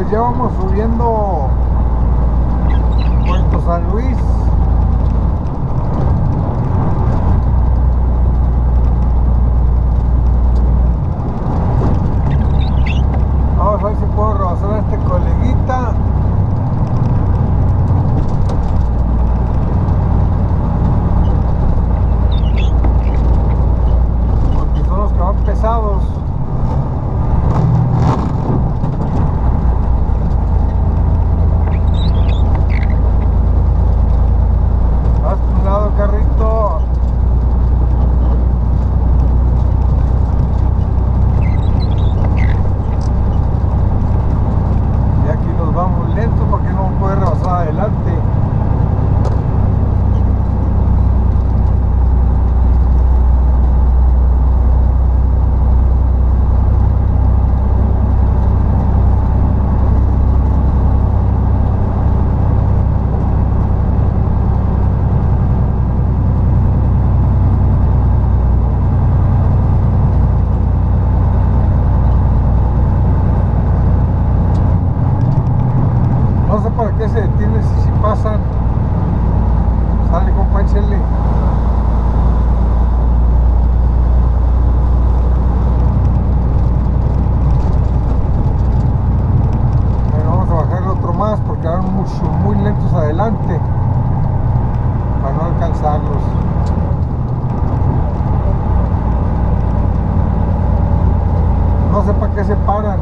ya vamos subiendo Puerto San Luis pasan. Sale, compa, échenle. Vamos a bajar el otro más porque van mucho, muy lentos adelante para no alcanzarlos. No sé para qué se paran.